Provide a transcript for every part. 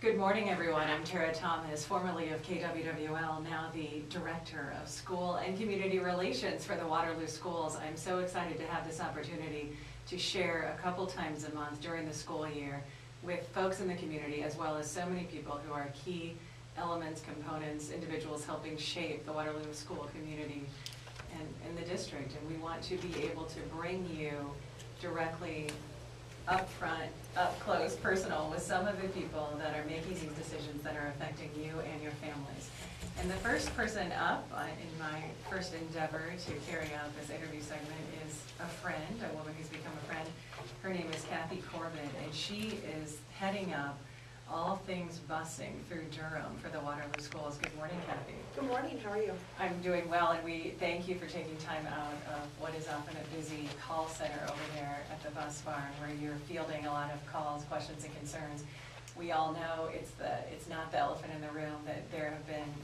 Good morning, everyone. I'm Tara Thomas, formerly of KWWL, now the Director of School and Community Relations for the Waterloo Schools. I'm so excited to have this opportunity to share a couple times a month during the school year with folks in the community, as well as so many people who are key elements, components, individuals helping shape the Waterloo school community and, and the district. And we want to be able to bring you directly up front, up close, personal with some of the people that are making these decisions that are affecting you and your families. And the first person up uh, in my first endeavor to carry out this interview segment is a friend, a woman who's become a friend. Her name is Kathy Corbin, and she is heading up all things busing through Durham for the Waterloo Schools. Good morning, Kathy. Good morning, how are you? I'm doing well, and we thank you for taking time out of what is often a busy call center over there at the bus barn, where you're fielding a lot of calls, questions, and concerns. We all know it's the, it's not the elephant in the room, that there have been,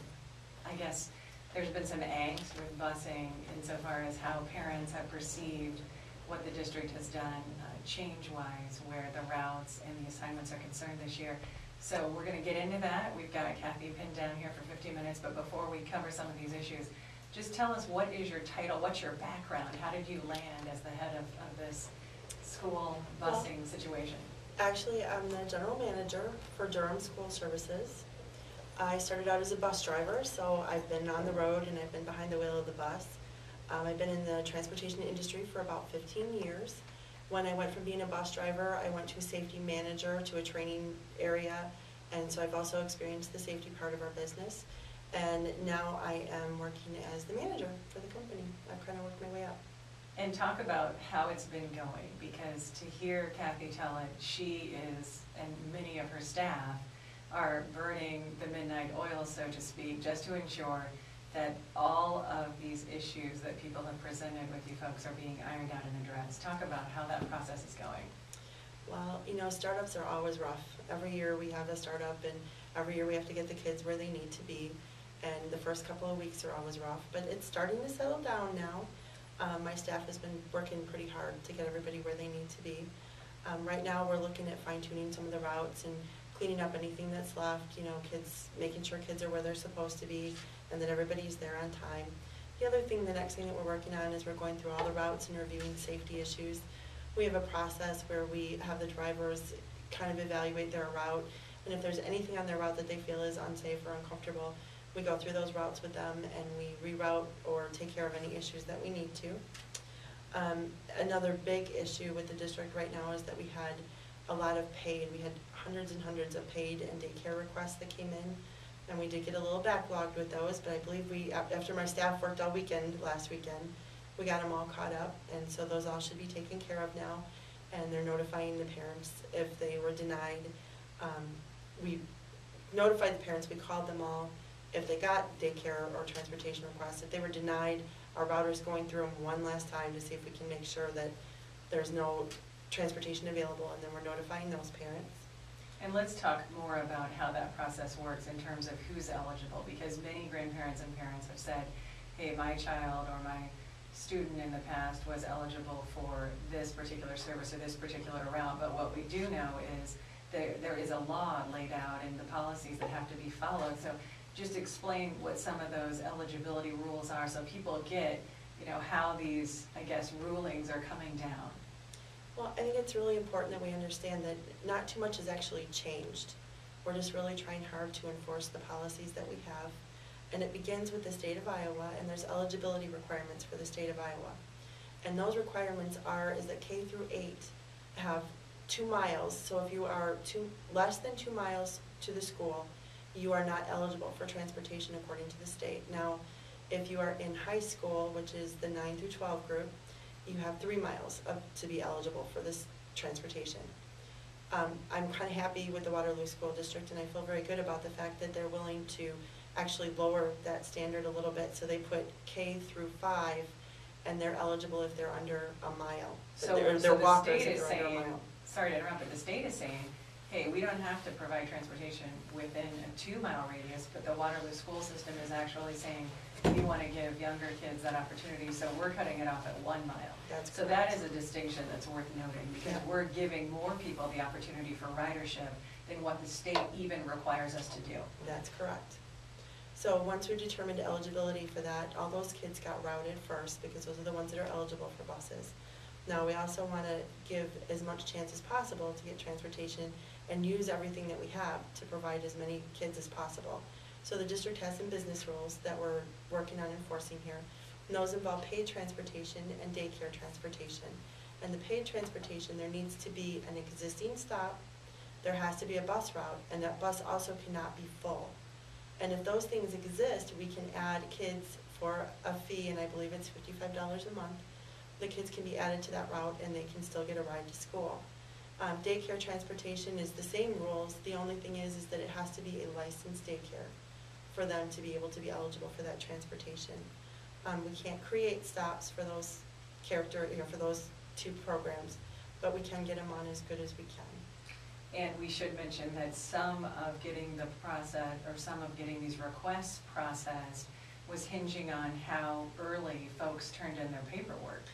I guess, there's been some angst with busing insofar as how parents have perceived what the district has done change-wise, where the routes and the assignments are concerned this year. So we're gonna get into that. We've got Kathy pinned down here for fifteen minutes, but before we cover some of these issues, just tell us what is your title, what's your background? How did you land as the head of, of this school busing situation? Actually, I'm the general manager for Durham School Services. I started out as a bus driver, so I've been on the road and I've been behind the wheel of the bus. Um, I've been in the transportation industry for about fifteen years. When I went from being a bus driver, I went to a safety manager, to a training area, and so I've also experienced the safety part of our business. And now I am working as the manager for the company. I've kind of worked my way up. And talk about how it's been going, because to hear Kathy tell it, she is, and many of her staff are burning the midnight oil, so to speak, just to ensure that all of these issues that people have presented with you folks are being ironed out and addressed. Talk about how that process is going. Well, you know, startups are always rough. Every year we have a startup and every year we have to get the kids where they need to be. And the first couple of weeks are always rough, but it's starting to settle down now. Um, my staff has been working pretty hard to get everybody where they need to be. Um, right now, we're looking at fine tuning some of the routes and cleaning up anything that's left, you know, kids, making sure kids are where they're supposed to be and that everybody's there on time. The other thing, the next thing that we're working on is we're going through all the routes and reviewing safety issues. We have a process where we have the drivers kind of evaluate their route, and if there's anything on their route that they feel is unsafe or uncomfortable, we go through those routes with them and we reroute or take care of any issues that we need to. Um, another big issue with the district right now is that we had a lot of paid, we had hundreds and hundreds of paid and daycare requests that came in. And we did get a little backlogged with those, but I believe we, af- after my staff worked all weekend, last weekend, we got them all caught up, and so those all should be taken care of now. And they're notifying the parents if they were denied. Um, we notified the parents, we called them all. If they got daycare or transportation requests, if they were denied, our router's going through them one last time to see if we can make sure that there's no transportation available, and then we're notifying those parents. And let's talk more about how that process works in terms of who's eligible, because many grandparents and parents have said, hey, my child or my student in the past was eligible for this particular service or this particular route, but what we do know is there, there is a law laid out and the policies that have to be followed, so just explain what some of those eligibility rules are, so people get, you know, how these, I guess, rulings are coming down. Well, I think it's really important that we understand that not too much has actually changed. We're just really trying hard to enforce the policies that we have. And it begins with the state of Iowa, and there's eligibility requirements for the state of Iowa. And those requirements are, is that K through eight have two miles, so if you are two, less than two miles to the school, you are not eligible for transportation according to the state. Now, if you are in high school, which is the nine through twelve group, you have three miles up to be eligible for this transportation. Um, I'm kind of happy with the Waterloo School District, and I feel very good about the fact that they're willing to actually lower that standard a little bit, so they put K through five, and they're eligible if they're under a mile. So, They're- so they're the walkers state if is they're under a saying, mile. sorry to interrupt, but the state is saying, hey, we don't have to provide transportation within a two-mile radius, but the Waterloo school system is actually saying, we want to give younger kids that opportunity, so we're cutting it off at one mile. That's So that correct. is a distinction that's worth noting, because Yeah. we're giving more people the opportunity for ridership than what the state even requires us to do. That's correct. So once we determined eligibility for that, all those kids got routed first because those are the ones that are eligible for buses. Now, we also want to give as much chance as possible to get transportation and use everything that we have to provide as many kids as possible. So the district has some business rules that we're working on enforcing here. And those involve paid transportation and daycare transportation. And the paid transportation, there needs to be an existing stop, there has to be a bus route, and that bus also cannot be full. And if those things exist, we can add kids for a fee, and I believe it's fifty-five dollars a month. The kids can be added to that route and they can still get a ride to school. Um, daycare transportation is the same rules, the only thing is, is that it has to be a licensed daycare for them to be able to be eligible for that transportation. Um, we can't create stops for those character, you know, for those two programs, but we can get them on as good as we can. And we should mention that some of getting the process, or some of getting these requests processed was hinging on how early folks turned in their paperwork.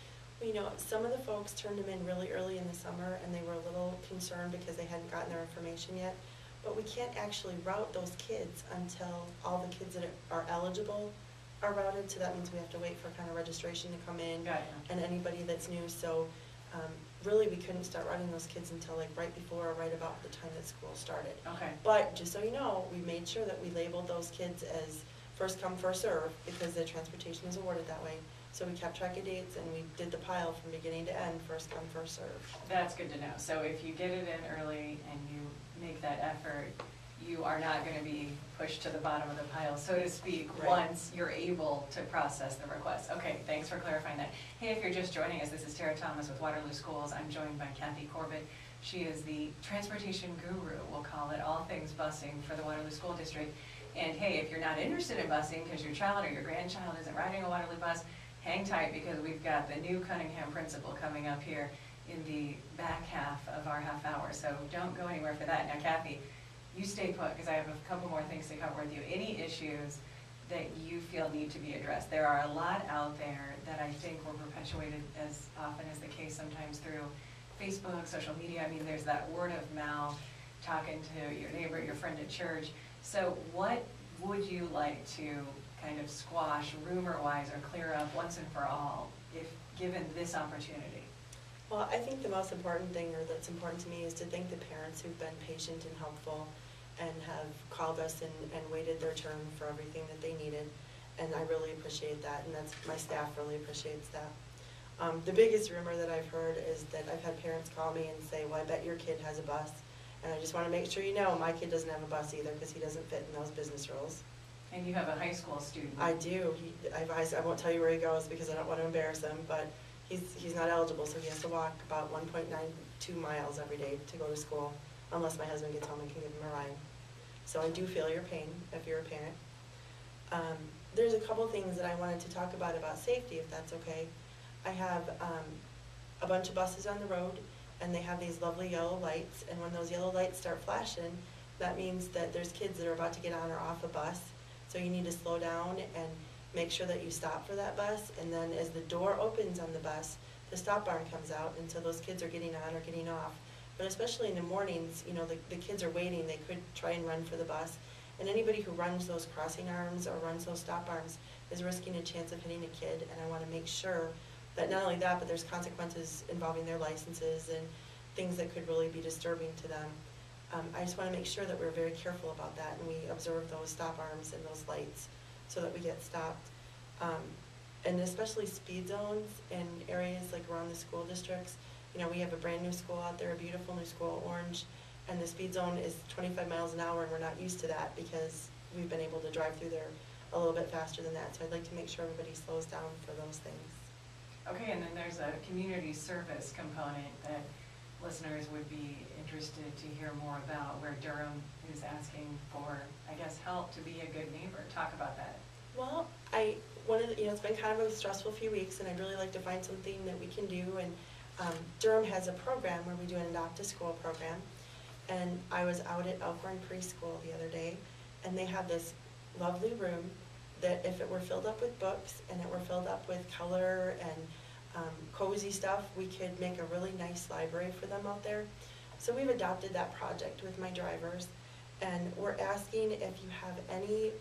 You know, some of the folks turned them in really early in the summer, and they were a little concerned because they hadn't gotten their information yet. But we can't actually route those kids until all the kids that are eligible are routed, so that means we have to wait for kind of registration to come in. And anybody that's new, so, um, really, we couldn't start routing those kids until like right before or right about the time that school started. Okay, But just so you know, we made sure that we labeled those kids as first come, first serve, because the transportation is awarded that way. So we kept track of dates and we did the pile from beginning to end, first come, first serve. that's good to know. So if you get it in early and you make that effort, you are not gonna be pushed to the bottom of the pile, so to speak, Right. once you're able to process the request. Okay, thanks for clarifying that. Hey, if you're just joining us, this is Tara Thomas with Waterloo Schools. I'm joined by Kathy Corbett. She is the transportation guru, we'll call it, all things busing for the Waterloo School District. And hey, if you're not interested in busing because your child or your grandchild isn't riding a Waterloo bus, hang tight because we've got the new Cunningham principal coming up here in the back half of our half hour. So don't go anywhere for that. Now Kathy, you stay put because I have a couple more things to cover with you. Any issues that you feel need to be addressed? There are a lot out there that I think were perpetuated as often as the case sometimes through Facebook, social media. I mean, there's that word of mouth, talking to your neighbor, your friend at church. So what would you like to kind of squash rumor-wise or clear up once and for all if given this opportunity? Well, I think the most important thing, or that's important to me, is to thank the parents who've been patient and helpful and have called us and, and waited their turn for everything that they needed. And I really appreciate that, and that's, my staff really appreciates that. Um, the biggest rumor that I've heard is that I've had parents call me and say, well, I bet your kid has a bus. And I just wanna make sure you know, my kid doesn't have a bus either, because he doesn't fit in those business rules. And you have a high school student. I do. He, I, I won't tell you where he goes because I don't want to embarrass him, but he's, he's not eligible, so he has to walk about one point nine two miles every day to go to school, unless my husband gets home and can give him a ride. So I do feel your pain if you're a parent. Um, there's a couple things that I wanted to talk about about safety, if that's okay. I have, um, a bunch of buses on the road, and they have these lovely yellow lights, and when those yellow lights start flashing, that means that there's kids that are about to get on or off a bus. So you need to slow down and make sure that you stop for that bus, and then as the door opens on the bus, the stop arm comes out, and so those kids are getting on or getting off. But especially in the mornings, you know, the, the kids are waiting, they could try and run for the bus. And anybody who runs those crossing arms or runs those stop arms is risking a chance of hitting a kid, and I wanna make sure that not only that, but there's consequences involving their licenses and things that could really be disturbing to them. Um, I just wanna make sure that we're very careful about that and we observe those stop arms and those lights so that we get stopped. Um, and especially speed zones in areas like around the school districts. You know, we have a brand-new school out there, a beautiful new school, Orange, and the speed zone is twenty-five miles an hour, and we're not used to that because we've been able to drive through there a little bit faster than that. So I'd like to make sure everybody slows down for those things. Okay, and then there's a community service component that listeners would be interested to hear more about, where Durham is asking for, I guess, help to be a good neighbor. Talk about that. Well, I, one of the, you know, it's been kind of a stressful few weeks, and I'd really like to find something that we can do, and um, Durham has a program where we do an adopt-a-school program, and I was out at Elkhorn Preschool the other day, and they have this lovely room that if it were filled up with books, and it were filled up with color and um, cozy stuff, we could make a really nice library for them out there. So we've adopted that project with my drivers, and we're asking if you have any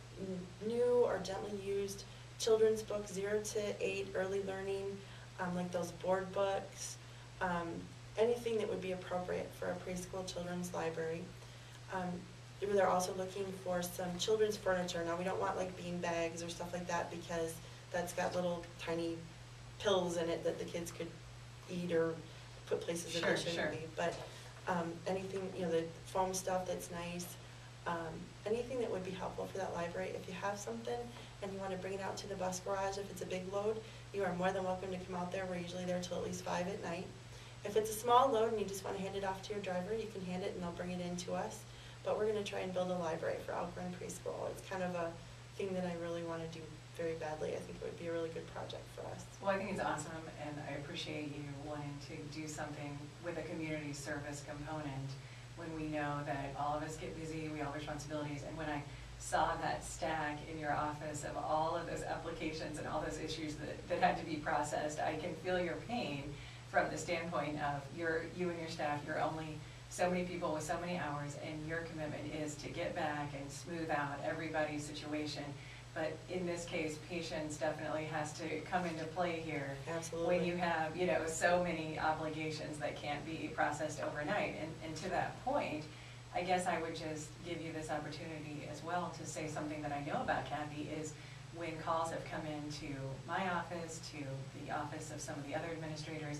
new or gently used children's books, zero to eight, early learning, um, like those board books, um, anything that would be appropriate for a preschool children's library. Um, they're also looking for some children's furniture. Now, we don't want like bean bags or stuff like that because that's got little tiny pills in it that the kids could eat or put places that Sure, they sure. shouldn't be. But, um, anything, you know, the foam stuff that's nice, um, anything that would be helpful for that library. If you have something and you wanna bring it out to the bus garage, if it's a big load, you are more than welcome to come out there. We're usually there till at least five at night. If it's a small load and you just wanna hand it off to your driver, you can hand it and they'll bring it in to us. But we're gonna try and build a library for Alcorn Preschool. It's kind of a thing that I really wanna do very badly. I think it would be a really good project for us. Well, I think it's awesome, and I appreciate you wanting to do something with a community service component when we know that all of us get busy, we all have responsibilities, and when I saw that stack in your office of all of those applications and all those issues that, that had to be processed, I can feel your pain from the standpoint of your, you and your staff, you're only so many people with so many hours, and your commitment is to get back and smooth out everybody's situation. But in this case, patience definitely has to come into play here. Absolutely. When you have, you know, so many obligations that can't be processed overnight. And, and to that point, I guess I would just give you this opportunity as well to say something that I know about Kathy is when calls have come into my office, to the office of some of the other administrators,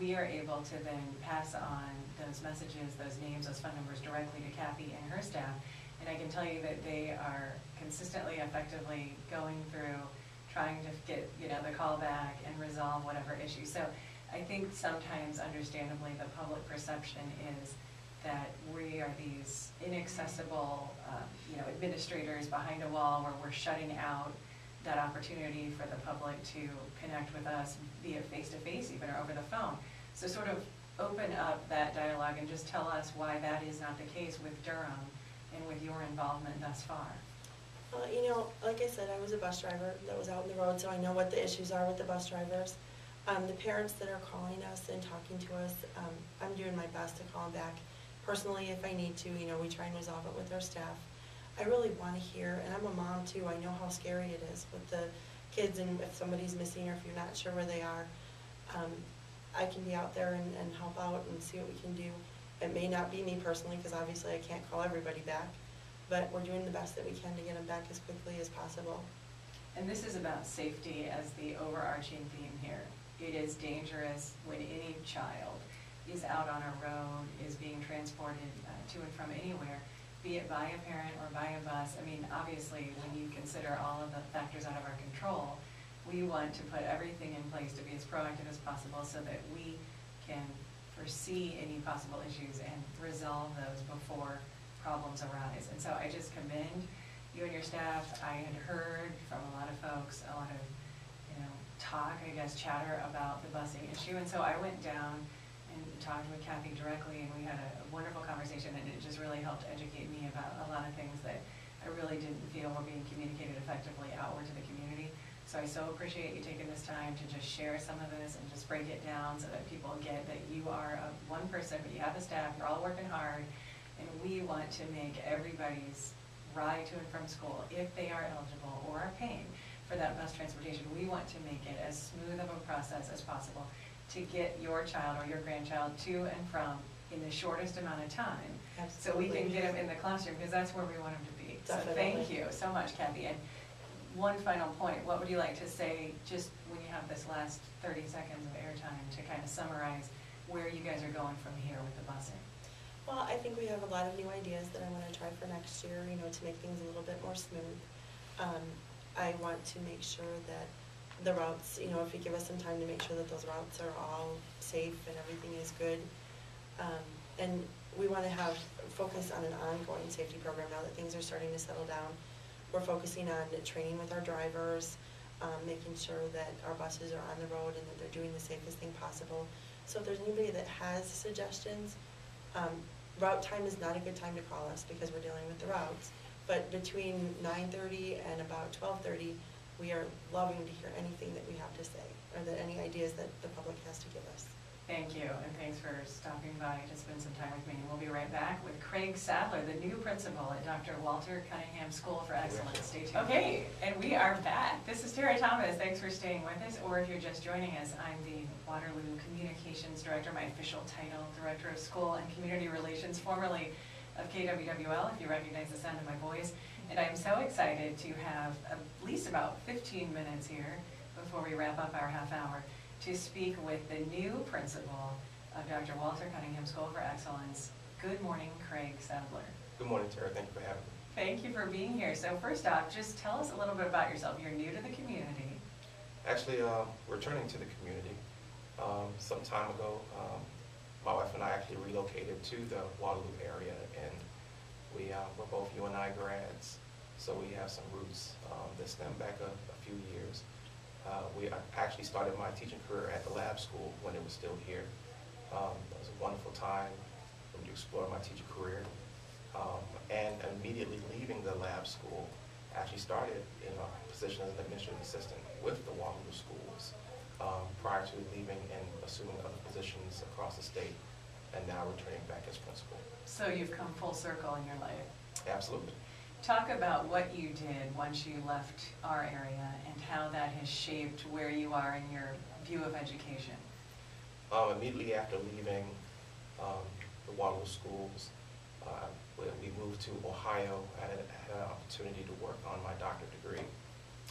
we are able to then pass on those messages, those names, those phone numbers directly to Kathy and her staff. And I can tell you that they are consistently, effectively going through, trying to get, you know, the call back and resolve whatever issue. So I think sometimes understandably, the public perception is that we are these inaccessible, um, you know, administrators behind a wall where we're shutting out that opportunity for the public to connect with us, via face-to-face even, or over the phone. So sort of open up that dialogue and just tell us why that is not the case with Durham and with your involvement thus far. Well, you know, like I said, I was a bus driver that was out on the road, so I know what the issues are with the bus drivers. Um, the parents that are calling us and talking to us, um, I'm doing my best to call them back. Personally, if I need to, you know, we try and resolve it with our staff. I really wanna hear, and I'm a mom too, I know how scary it is with the kids and if somebody's missing or if you're not sure where they are. Um, I can be out there and, and help out and see what we can do. It may not be me personally, cause obviously I can't call everybody back, but we're doing the best that we can to get them back as quickly as possible. And this is about safety as the overarching theme here. It is dangerous when any child is out on a road, is being transported uh, to and from anywhere, be it by a parent or by a bus. I mean, obviously, when you consider all of the factors out of our control, we want to put everything in place to be as proactive as possible so that we can foresee any possible issues and resolve those before problems arise. And so I just commend you and your staff. I had heard from a lot of folks, a lot of, you know, talk, I guess, chatter about the busing issue. And so I went down and talked with Kathy directly, and we had a wonderful conversation, and it just really helped educate me about a lot of things that I really didn't feel were being communicated effectively outward to the community. So I so appreciate you taking this time to just share some of this and just break it down so that people get that you are a one person, but you have a staff, you're all working hard, and we want to make everybody's ride to and from school, if they are eligible or are paying for that bus transportation, we want to make it as smooth of a process as possible to get your child or your grandchild to and from in the shortest amount of time. So we can Absolutely. get them in the classroom, because that's where we want them to be. So thank Definitely. you so much, Kathy. And one final point, what would you like to say, just when you have this last thirty seconds of airtime, to kind of summarize where you guys are going from here with the busing? Well, I think we have a lot of new ideas that I want to try for next year, you know, to make things a little bit more smooth. Um, I want to make sure that the routes, you know, if you give us some time to make sure that those routes are all safe and everything is good. Um, and we want to have, focus on an ongoing safety program now that things are starting to settle down. We're focusing on training with our drivers, um, making sure that our buses are on the road and that they're doing the safest thing possible. So if there's anybody that has suggestions, um, route time is not a good time to call us because we're dealing with the routes. But between nine thirty and about twelve thirty, we are loving to hear anything that we have to say, or that any ideas that the public has to give us. Thank you, and thanks for stopping by to spend some time with me. We'll be right back with Craig Sadler, the new principal at Dr. Walter Cunningham School for Excellence. Stay tuned. Okay, and we are back. This is Tara Thomas. Thanks for staying with us, or if you're just joining us, I'm the Waterloo Communications Director, my official title, Director of School and Community Relations, formerly of KWWL, if you recognize the sound of my voice. And I'm so excited to have at least about 15 minutes here before we wrap up our half hour to speak with the new principal of Dr. Walter Cunningham School for Excellence. Good morning, Craig Sadler. Good morning, Tara. Thank you for having me. Thank you for being here. So first off, just tell us a little bit about yourself. You're new to the community. Actually, uh, returning to the community, um, some time ago, um, my wife and I actually relocated to the Waterloo area, and we uh, we're both UNI grads, so we have some roots um, that stem back a, a few years. Uh, we I actually started my teaching career at the lab school when it was still here. Um, it was a wonderful time for me to explore my teaching career. Um, and immediately leaving the lab school, I actually started in a position as an administrative assistant with the Waterloo schools um, prior to leaving and assuming other positions across the state, and now returning back as principal. So you've come full circle in your life. Absolutely. Talk about what you did once you left our area and how that has shaped where you are in your view of education. Um, immediately after leaving um, the Waterloo schools, uh, we, moved to Ohio. I had, had an opportunity to work on my doctorate degree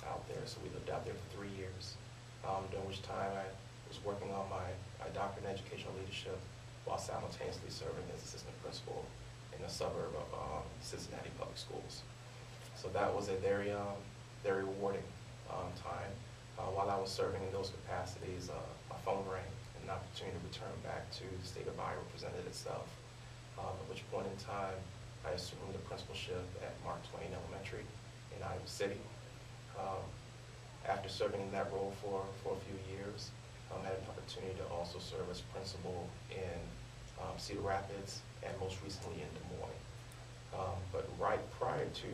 out there, so we lived out there for three years, um, during which time I was working on my, my doctorate in educational leadership while simultaneously serving as assistant principal in a suburb of um, Cincinnati Public Schools. So that was a very, um, very rewarding um, time. Uh, while I was serving in those capacities, uh, my phone rang, and an opportunity to return back to the state of Iowa presented itself. Um, at which point in time, I assumed the principalship at Mark Twain Elementary in Iowa City. Um, after serving in that role for, for a few years, um, had an opportunity to also serve as principal in um, Cedar Rapids and most recently in Des Moines. Um, but right prior to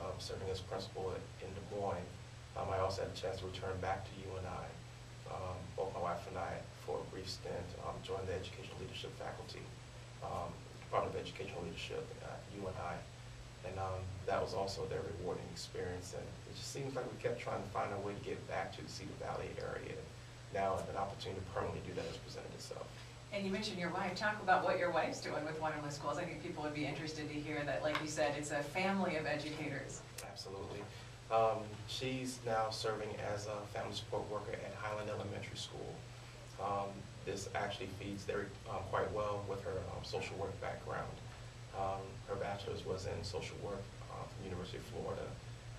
um, serving as principal in Des Moines, um, I also had a chance to return back to UNI. Um, both my wife and I, for a brief stint, um, joined the educational leadership faculty, um, Department of Educational Leadership at UNI. And um, that was also a very rewarding experience. And it just seems like we kept trying to find a way to get back to the Cedar Valley area. Now an opportunity to permanently do that has presented itself. And you mentioned your wife. Talk about what your wife's doing with Waterloo Schools. I think people would be interested to hear that, like you said, it's a family of educators. Absolutely. Um, she's now serving as a family support worker at Highland Elementary School. Um, this actually feeds very, um, quite well with her um, social work background. Um, her bachelor's was in social work uh, from University of Florida.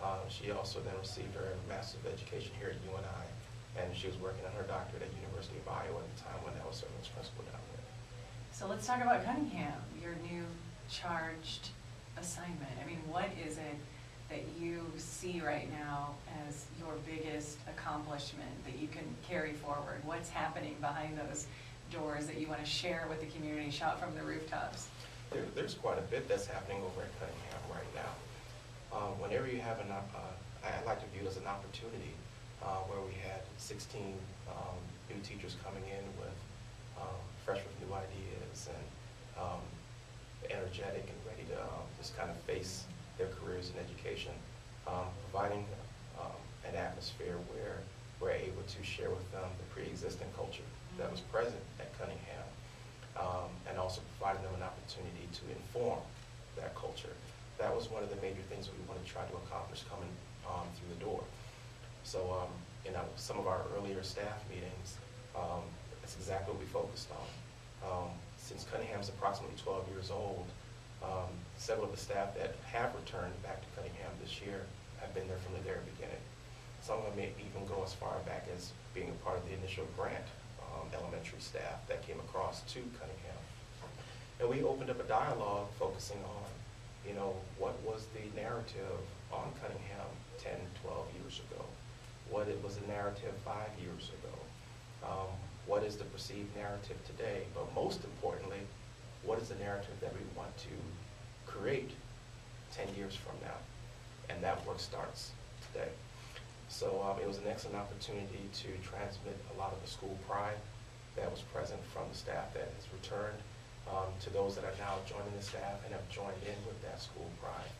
Uh, she also then received her Master's of Education here at UNI, and she was working on her doctorate at the University of Iowa at the time when I was serving as principal down there. So let's talk about Cunningham, your new charged assignment. I mean, what is it that you see right now as your biggest accomplishment that you can carry forward? What's happening behind those doors that you want to share with the community, shout from the rooftops? There, there's quite a bit that's happening over at Cunningham right now. Um, whenever you have an, uh, I like to view it as an opportunity, uh, where we had sixteen, um, new teachers coming in with, um, fresh with new ideas and, um, energetic and ready to, um, just kind of face their careers in education. Um, providing, um, an atmosphere where we're able to share with them the pre-existing culture that was present at Cunningham and also providing them an opportunity to inform that culture. That was one of the major things we wanted to try to accomplish coming through the door. So, um, you know, some of our earlier staff meetings, um, that's exactly what we focused on. Um, since Cunningham's approximately 12 years old, um, several of the staff that have returned back to Cunningham this year have been there from the very beginning. Some of them may even go as far back as being a part of the initial Grant um, elementary staff that came across to Cunningham. And we opened up a dialogue focusing on, you know, what was the narrative on Cunningham 10, 12 years ago? What it was the narrative five years ago? Um, what is the perceived narrative today? But most importantly, what is the narrative that we want to create 10 years from now? And that work starts today. So um, it was an excellent opportunity to transmit a lot of the school pride that was present from the staff that has returned, um, to those that are now joining the staff and have joined in with that school pride.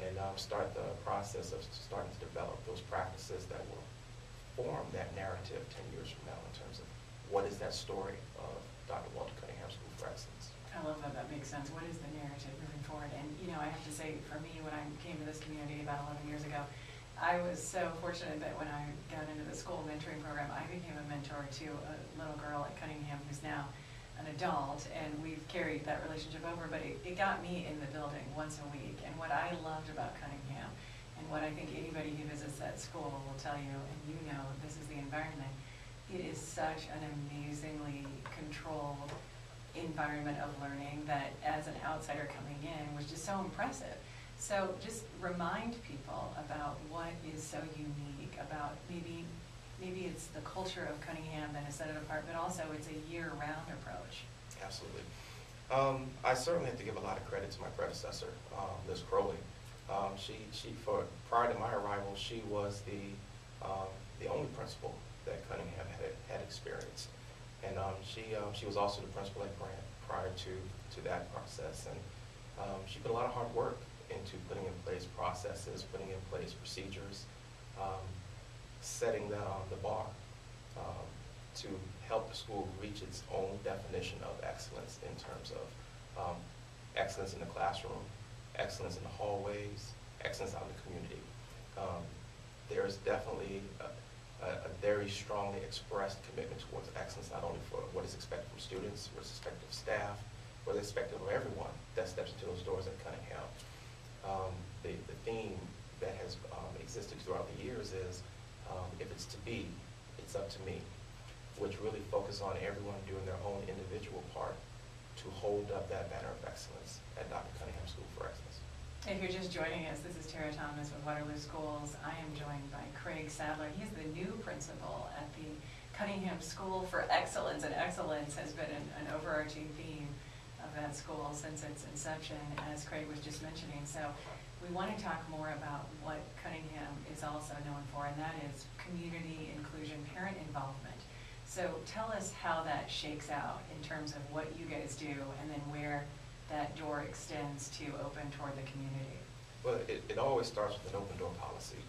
And um, start the process of starting to develop those practices that will form that narrative 10 years from now in terms of what is that story of Dr. Walter Cunningham School for Excellence. I love that, that makes sense. What is the narrative moving forward? And, you know, I have to say, for me, when I came to this community about eleven years ago, I was so fortunate that when I got into the school mentoring program, I became a mentor to a little girl at Cunningham who's now an adult, and we've carried that relationship over, but it, it got me in the building once a week. And what I loved about Cunningham, and what I think anybody who visits that school will tell you, and you know, this is the environment, it is such an amazingly controlled environment of learning that as an outsider coming in was just so impressive. So just remind people about what is so unique about maybe, maybe it's the culture of Cunningham that has set it apart, but also it's a year-round approach. Absolutely. Um, I certainly have to give a lot of credit to my predecessor, um, Liz Crowley. Um, she, she, for, prior to my arrival, she was the, um, the only principal that Cunningham had, had experienced. And, um, she, um, she was also the principal at Grant prior to, to that process. And, she put a lot of hard work into putting in place processes, putting in place procedures, setting the, um, the bar, um, to help the school reach its own definition of excellence in terms of um, excellence in the classroom, excellence in the hallways, excellence out in the community. Um, there's definitely a, a, a very strongly expressed commitment towards excellence, not only for what is expected from students, what is expected of staff, what is expected of everyone that steps into those doors at Cunningham. Um, the, the theme that has um, existed throughout the years is um, if it's to be, it's up to me which really focus on everyone doing their own individual part to hold up that banner of excellence at Dr. Cunningham School for Excellence. If you're just joining us, this is Tara Thomas with Waterloo Schools. I am joined by Craig Sadler. He's the new principal at the Cunningham School for Excellence, and excellence has been an, an overarching theme of that school since its inception, as Craig was just mentioning. So we want to talk more about what Cunningham is also known for, and that is community inclusion, parent involvement. So tell us how that shakes out in terms of what you guys do and then where that door extends to open toward the community. Well, it, it always starts with an open door policy.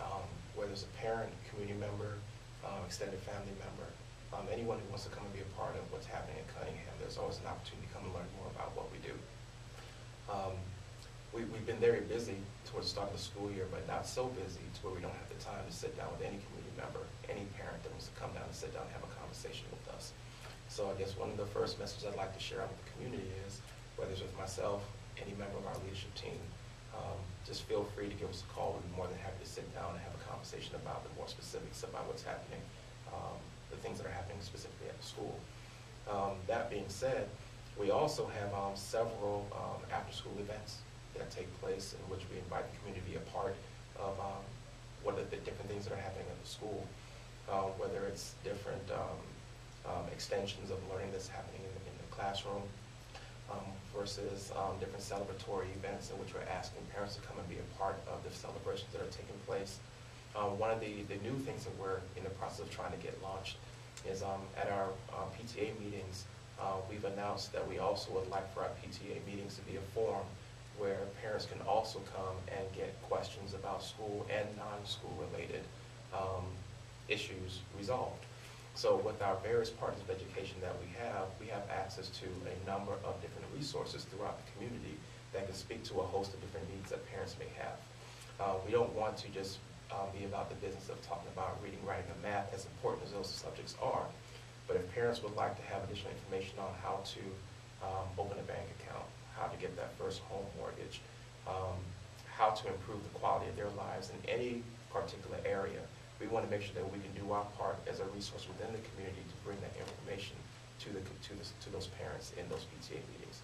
Um, whether it's a parent, community member, um, extended family member, um, anyone who wants to come and be a part of what's happening at Cunningham, there's always an opportunity to come and learn more about what we do. Um, we, we've been very busy towards the start of the school year, but not so busy to where we don't have the time to sit down with any community member, any parent that wants to come down and sit down and have a conversation with us. So I guess one of the first messages I'd like to share out with the community is, whether it's with myself, any member of our leadership team, um, just feel free to give us a call. We'd be more than happy to sit down and have a conversation about the more specifics about what's happening, um, the things that are happening specifically at the school. Um, that being said, we also have um, several um, after-school events that take place in which we invite the community to be a part of um, what are the different things that are happening at the school, uh, whether it's different um, um, extensions of learning that's happening in, in the classroom um, versus um, different celebratory events in which we're asking parents to come and be a part of the celebrations that are taking place. Um, one of the, the new things that we're in the process of trying to get launched is um, at our uh, PTA meetings, uh, we've announced that we also would like for our PTA meetings to be a forum where parents can also come and get questions about school and non-school related um, issues resolved. So with our various partners of education that we have, we have access to a number of different resources throughout the community that can speak to a host of different needs that parents may have. Uh, we don't want to just uh, be about the business of talking about reading, writing, and math, as important as those subjects are. But if parents would like to have additional information on how to um, open a bank account, how to get that first home mortgage, um, how to improve the quality of their lives in any particular area. We want to make sure that we can do our part as a resource within the community to bring that information to the to, the, to those parents in those PTA meetings.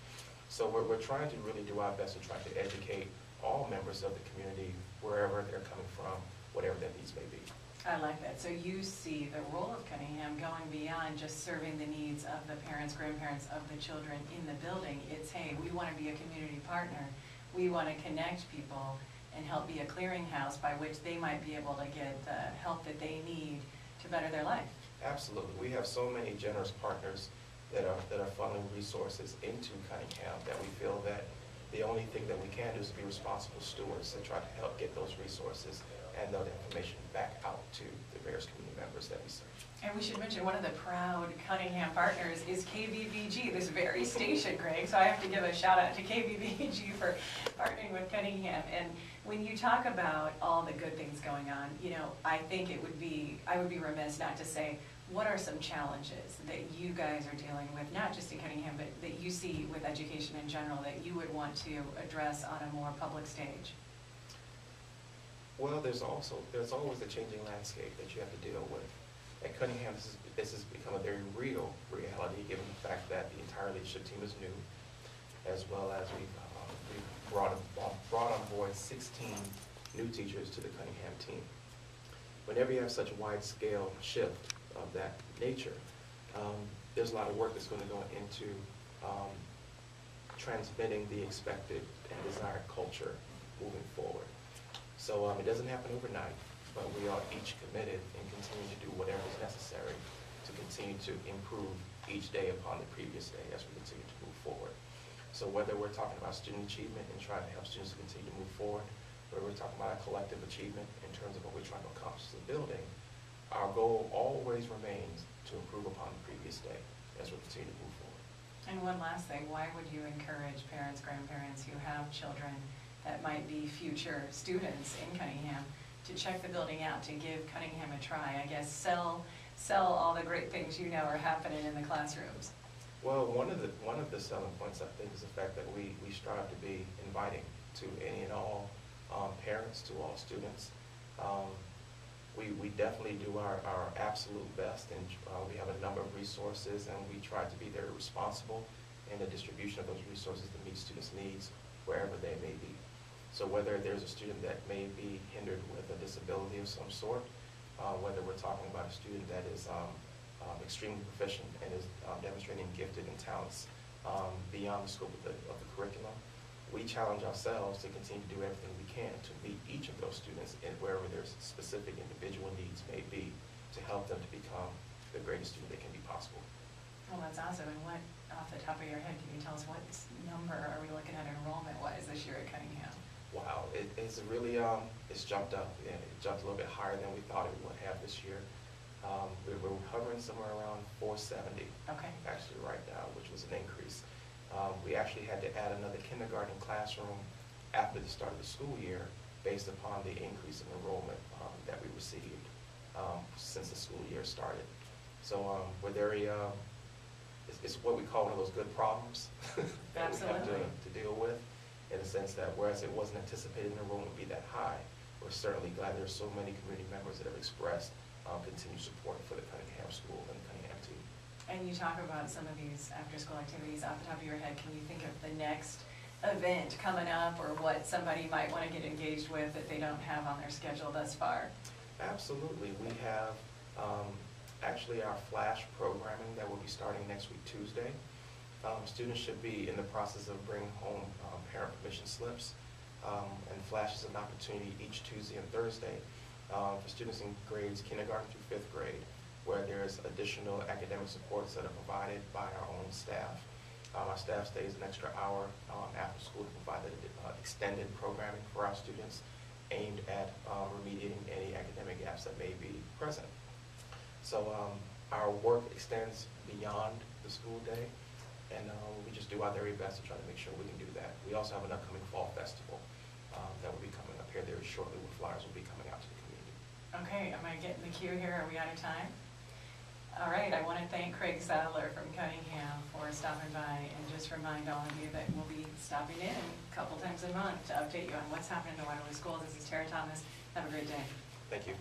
So we're, we're trying to really do our best to try to educate all members of the community wherever they're coming from, whatever their needs may be. I like that. So you see the role of Cunningham going beyond just serving the needs of the parents, grandparents of the children in the building. It's, hey, we want to be a community partner. We want to connect people and help be a clearinghouse by which they might be able to get the help that they need to better their life. Absolutely. We have so many generous partners that are, that are funneling resources into Cunningham that we feel that the only thing that we can do is be responsible stewards to try to help get those resources and that information back out to the various community members that we serve. And we should mention, one of the proud Cunningham partners is KBBG, this very station, Craig. So I have to give a shout out to KBBG for partnering with Cunningham. And when you talk about all the good things going on, you know, I think it would be, I would be remiss not to say, what are some challenges that you guys are dealing with, not just in Cunningham, but that you see with education in general, that you would want to address on a more public stage? Well, there's also, there's always a changing landscape that you have to deal with. At Cunningham, this is, this has become a very real reality, given the fact that the entire leadership team is new, as well as we've, uh, we've brought, on- brought on board sixteen new teachers to the Cunningham team. Whenever you have such a wide-scale shift of that nature, um, there's a lot of work that's gonna go into, um, transmitting the expected and desired culture moving forward. So um, it doesn't happen overnight, but we are each committed and continue to do whatever is necessary to continue to improve each day upon the previous day as we continue to move forward. So whether we're talking about student achievement and trying to help students continue to move forward, whether we're talking about a collective achievement in terms of what we're trying to accomplish as a building, our goal always remains to improve upon the previous day as we continue to move forward. And one last thing, why would you encourage parents, grandparents who have children that might be future students in Cunningham to check the building out, to give Cunningham a try? I guess sell, sell all the great things you know are happening in the classrooms. Well, one of the, one of the selling points, I think, is the fact that we, we strive to be inviting to any and all um, parents, to all students. Um, we, we definitely do our, our absolute best, and uh, we have a number of resources, and we try to be very responsible in the distribution of those resources to meet students' needs wherever they may be. So whether there's a student that may be hindered with a disability of some sort, uh, whether we're talking about a student that is um, um, extremely proficient and is um, demonstrating gifted and talents um, beyond the scope of the, of the curriculum, we challenge ourselves to continue to do everything we can to meet each of those students in wherever their specific individual needs may be to help them to become the greatest student that can be possible. Well, that's awesome. And what, off the top of your head, can you tell us what number are we looking at enrollment-wise this year at Cunningham? It's really, um, it's jumped up, and it jumped a little bit higher than we thought it would have this year. Um, we we're hovering somewhere around four seventy, Okay. actually right now, which was an increase. Um, we actually had to add another kindergarten classroom after the start of the school year based upon the increase in enrollment, um, that we received, um, since the school year started. So, um, we're very, um, it's, it's what we call one of those good problems that we have to, to deal with, in the sense that whereas it wasn't anticipated enrollment would be that high, we're certainly glad there's so many community members that have expressed, um, continued support for the Cunningham School and the Cunningham team. And you talk about some of these after-school activities off the top of your head, can you think of the next event coming up or what somebody might want to get engaged with that they don't have on their schedule thus far? Absolutely. We have um, actually our flash programming that will be starting next week, Tuesday. Um, Students should be in the process of bringing home um, parent permission slips. Um, And flash is an opportunity each Tuesday and Thursday um, for students in grades kindergarten through fifth grade, where there's additional academic supports that are provided by our own staff. Um, Our staff stays an extra hour um, after school to provide uh, extended programming for our students aimed at um, remediating any academic gaps that may be present. So um, our work extends beyond the school day, and um, we just do our very best to try to make sure we can do that. We also have an upcoming fall festival um, that will be coming up here very shortly, where flyers will be coming out to the community. Okay, am I getting the cue here? Are we out of time? All right, I want to thank Craig Sadler from Cunningham for stopping by and just remind all of you that we'll be stopping in a couple times a month to update you on what's happening to Waterloo Schools. This is Tara Thomas. Have a great day. Thank you.